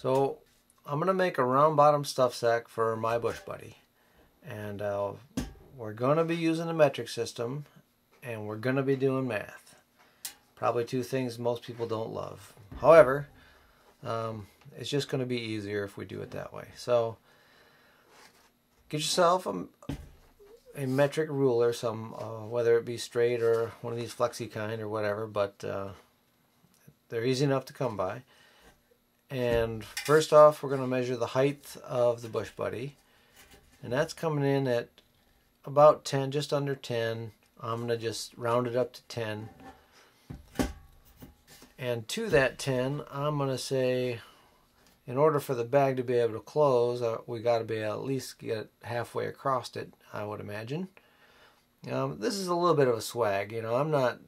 So I'm going to make a round bottom stuff sack for my bush buddy. And uh, we're going to be using the metric system and we're going to be doing math. Probably two things most people don't love. However, um, it's just going to be easier if we do it that way. So get yourself a, a metric ruler, some uh, whether it be straight or one of these flexi kind or whatever, but uh, they're easy enough to come by. And first off, we're going to measure the height of the bush buddy. And that's coming in at about 10, just under 10. I'm going to just round it up to 10. And to that 10, I'm going to say, in order for the bag to be able to close, uh, we got to be at least get halfway across it, I would imagine. Um, this is a little bit of a swag, you know. I'm not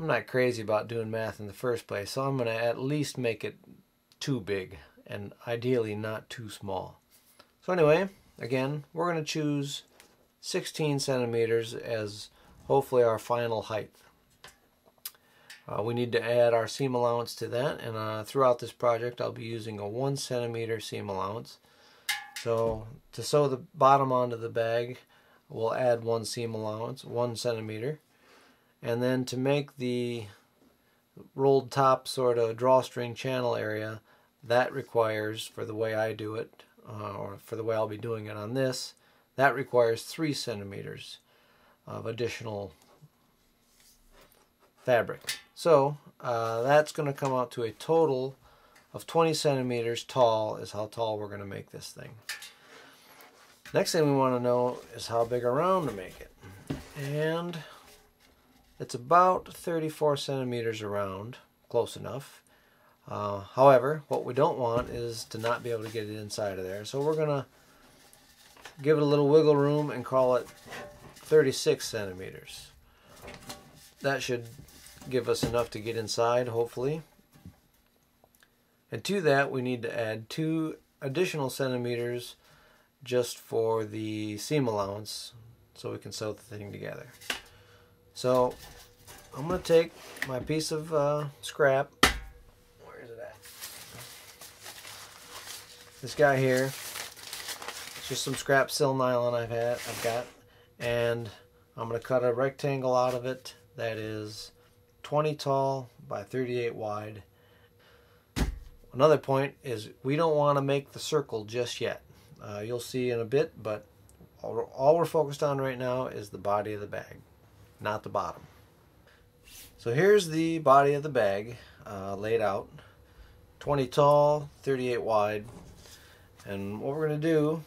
I'm not crazy about doing math in the first place, so I'm going to at least make it too big and ideally not too small. So anyway, again, we're going to choose 16 centimeters as hopefully our final height. Uh, we need to add our seam allowance to that, and uh, throughout this project I'll be using a 1 centimeter seam allowance. So to sew the bottom onto the bag, we'll add one seam allowance, 1 centimeter. And then to make the rolled top sort of drawstring channel area, that requires, for the way I do it, uh, or for the way I'll be doing it on this, that requires three centimeters of additional fabric. So uh, that's going to come out to a total of 20 centimeters tall is how tall we're going to make this thing. Next thing we want to know is how big around to make it. And it's about 34 centimeters around, close enough. Uh, however, what we don't want is to not be able to get it inside of there. So we're going to give it a little wiggle room and call it 36 centimeters. That should give us enough to get inside, hopefully. And to that, we need to add two additional centimeters just for the seam allowance so we can sew the thing together. So I'm going to take my piece of uh, scrap. Where is it at? This guy here. It's just some scrap sil nylon I've had. I've got, and I'm going to cut a rectangle out of it that is 20 tall by 38 wide. Another point is we don't want to make the circle just yet. Uh, you'll see in a bit, but all we're focused on right now is the body of the bag not the bottom. So here's the body of the bag uh, laid out. 20 tall, 38 wide. And what we're going to do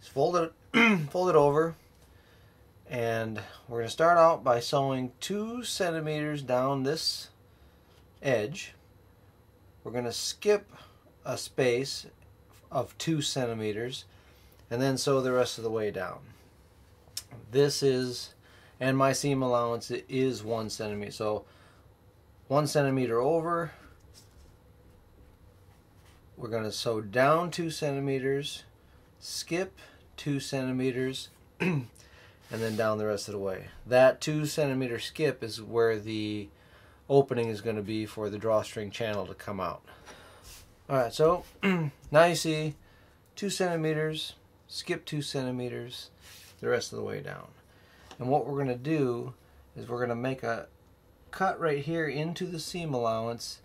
is fold it, fold it over. And we're going to start out by sewing two centimeters down this edge. We're going to skip a space of two centimeters and then sew the rest of the way down. This is, and my seam allowance is one centimeter. So one centimeter over, we're going to sew down two centimeters, skip two centimeters, and then down the rest of the way. That two centimeter skip is where the opening is going to be for the drawstring channel to come out. Alright, so now you see two centimeters, skip two centimeters, the rest of the way down. And what we're going to do is we're going to make a cut right here into the seam allowance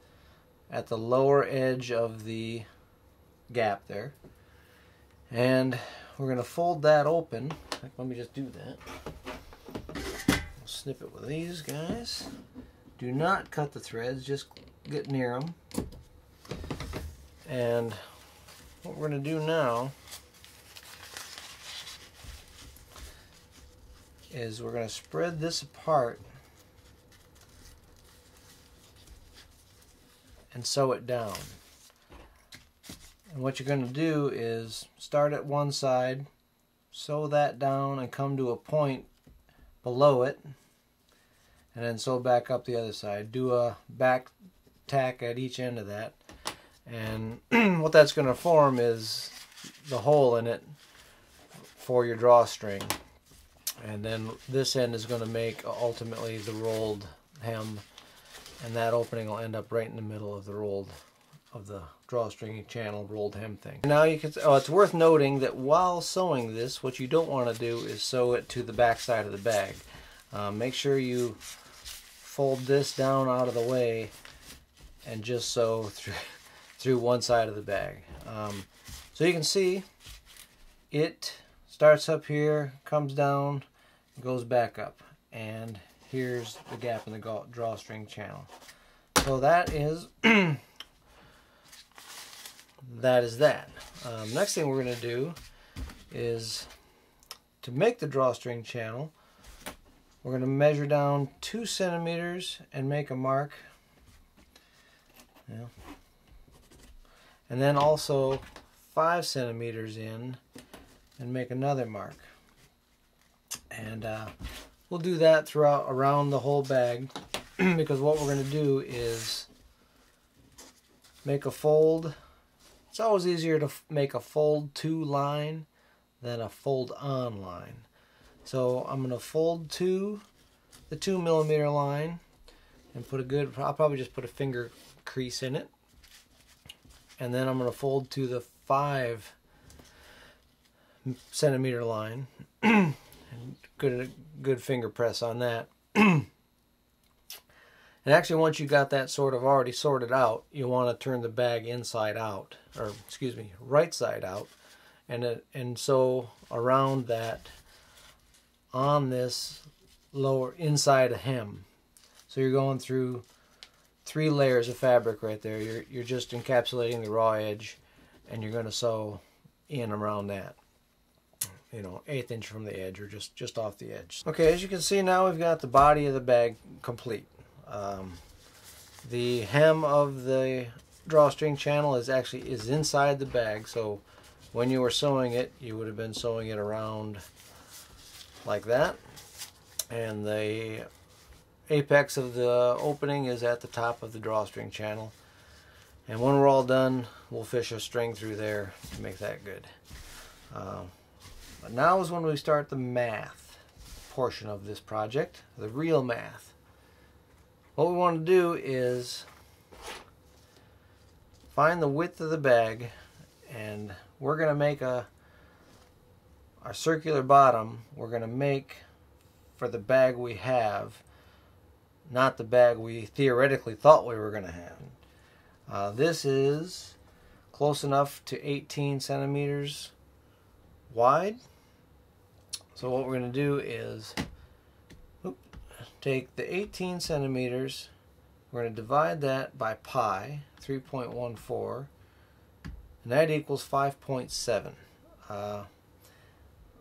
at the lower edge of the gap there. And we're going to fold that open. Let me just do that. We'll snip it with these guys. Do not cut the threads, just get near them. And what we're going to do now is we're going to spread this apart and sew it down. And what you're going to do is start at one side, sew that down and come to a point below it, and then sew back up the other side. Do a back tack at each end of that. And what that's going to form is the hole in it for your drawstring and then this end is going to make ultimately the rolled hem and that opening will end up right in the middle of the rolled of the drawstring channel rolled hem thing. Now you can, oh, it's worth noting that while sewing this, what you don't want to do is sew it to the back side of the bag. Um, make sure you fold this down out of the way and just sew through, through one side of the bag. Um, so you can see it starts up here, comes down, goes back up. And here's the gap in the drawstring channel. So that is that is that. Um, next thing we're going to do is to make the drawstring channel, we're going to measure down two centimeters and make a mark. Yeah. And then also five centimeters in and make another mark. And uh, we'll do that throughout around the whole bag because what we're going to do is make a fold it's always easier to make a fold to line than a fold on line. So I'm going to fold to the two millimeter line and put a good, I'll probably just put a finger crease in it. And then I'm going to fold to the five centimeter line and good, good finger press on that. And actually, once you got that sort of already sorted out, you want to turn the bag inside out, or excuse me, right side out. And, it, and so around that, on this lower inside a hem. So you're going through three layers of fabric right there. You're, you're just encapsulating the raw edge and you're going to sew in around that you know eighth inch from the edge or just just off the edge okay as you can see now we've got the body of the bag complete um, the hem of the drawstring channel is actually is inside the bag, so when you were sewing it, you would have been sewing it around like that. And the apex of the opening is at the top of the drawstring channel. And when we're all done, we'll fish a string through there to make that good. Um, but now is when we start the math portion of this project, the real math. What we want to do is find the width of the bag and we're going to make a our circular bottom we're going to make for the bag we have not the bag we theoretically thought we were going to have uh, this is close enough to 18 centimeters wide so what we're going to do is take the 18 centimeters, we're going to divide that by pi, 3.14, and that equals 5.7. Uh,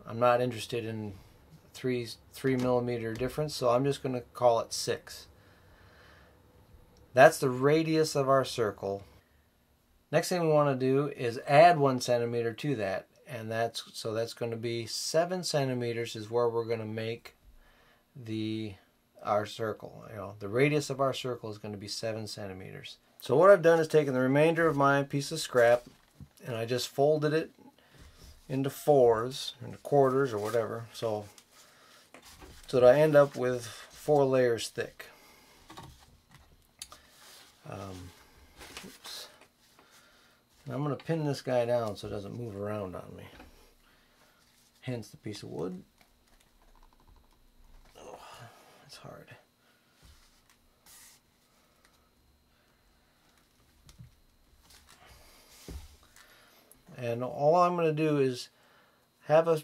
I'm not interested in three three millimeter difference, so I'm just going to call it six. That's the radius of our circle. Next thing we want to do is add one centimeter to that, and that's so that's going to be seven centimeters is where we're going to make the our circle. You know, the radius of our circle is going to be seven centimeters. So what I've done is taken the remainder of my piece of scrap and I just folded it into fours, into quarters or whatever. So, so that I end up with four layers thick. Um. I'm going to pin this guy down so it doesn't move around on me. Hence the piece of wood. It's hard. And all I'm going to do is have a,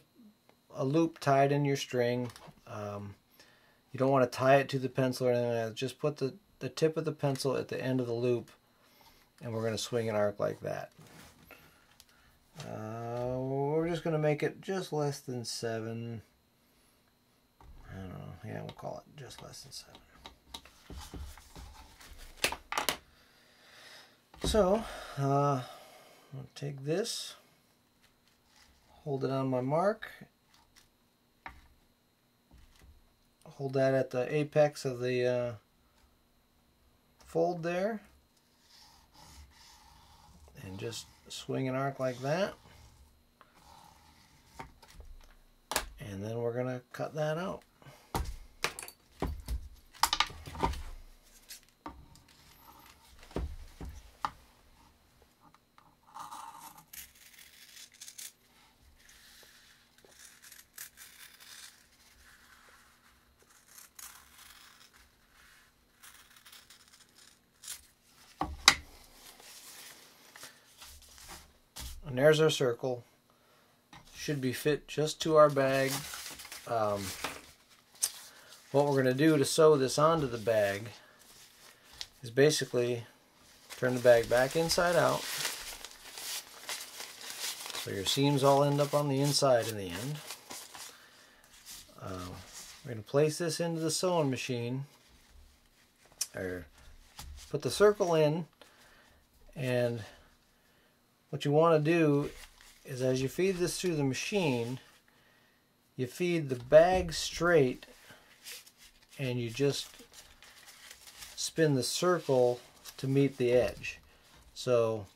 a loop tied in your string. Um, you don't want to tie it to the pencil or anything like. Just put the, the tip of the pencil at the end of the loop and we're going to swing an arc like that. Uh, we're just going to make it just less than seven. I don't know. Yeah, we'll call it just less than seven. So, uh, I'll take this, hold it on my mark, hold that at the apex of the uh, fold there, and just swing an arc like that. And then we're going to cut that out. And there's our circle. Should be fit just to our bag. Um, what we're going to do to sew this onto the bag is basically turn the bag back inside out. So your seams all end up on the inside in the end. Uh, we're going to place this into the sewing machine or put the circle in and what you want to do is as you feed this through the machine you feed the bag straight and you just spin the circle to meet the edge. So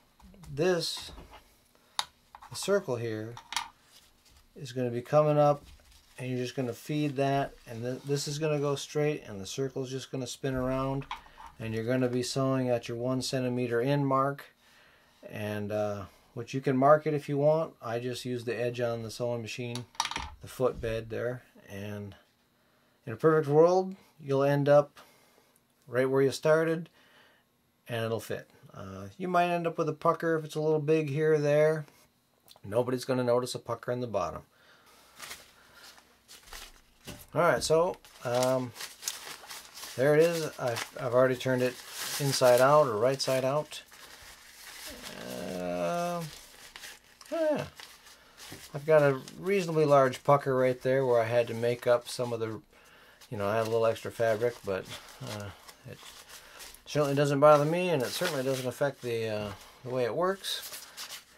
this the circle here is going to be coming up and you're just going to feed that and th this is going to go straight and the circle is just going to spin around and you're going to be sewing at your one centimeter in mark and uh, which you can mark it if you want I just use the edge on the sewing machine the footbed there and in a perfect world you'll end up right where you started and it'll fit uh, you might end up with a pucker if it's a little big here or there nobody's going to notice a pucker in the bottom Alright, so um, there it is. I've, I've already turned it inside out or right side out. Uh, yeah. I've got a reasonably large pucker right there where I had to make up some of the, you know, I had a little extra fabric, but uh, it certainly doesn't bother me and it certainly doesn't affect the, uh, the way it works.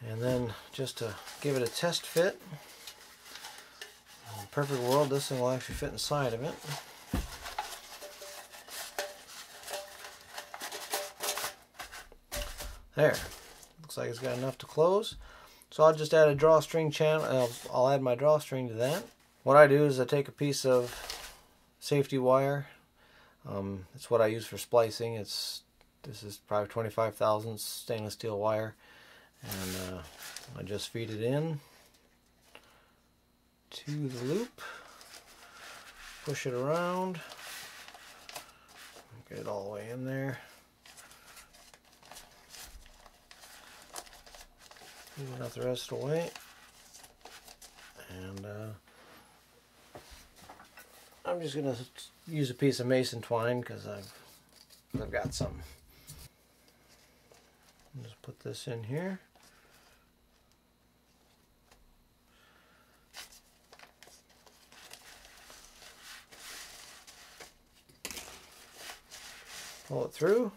And then just to give it a test fit, perfect world, this thing will actually fit inside of it. There. Looks like it's got enough to close. So I'll just add a drawstring channel. I'll, I'll add my drawstring to that. What I do is I take a piece of safety wire. Um, it's what I use for splicing. It's This is probably 25 thousandths stainless steel wire. And uh, I just feed it in to the loop, push it around, get it all the way in there. Out the rest of the way. And uh, I'm just going to use a piece of mason twine because I've, I've got some. Just put this in here. pull it through,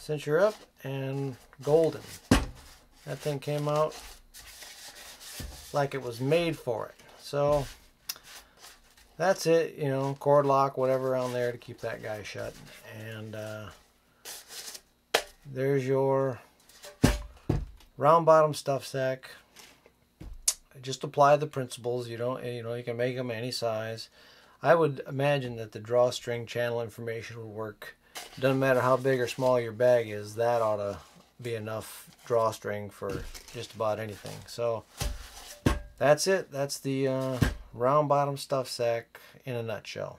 cinch her up, and golden. That thing came out like it was made for it. So that's it, you know, cord lock, whatever on there to keep that guy shut. And uh, there's your round bottom stuff sack. Just apply the principles. You don't, you know, you can make them any size. I would imagine that the drawstring channel information would work doesn't matter how big or small your bag is, that ought to be enough drawstring for just about anything. So that's it. That's the uh, round bottom stuff sack in a nutshell.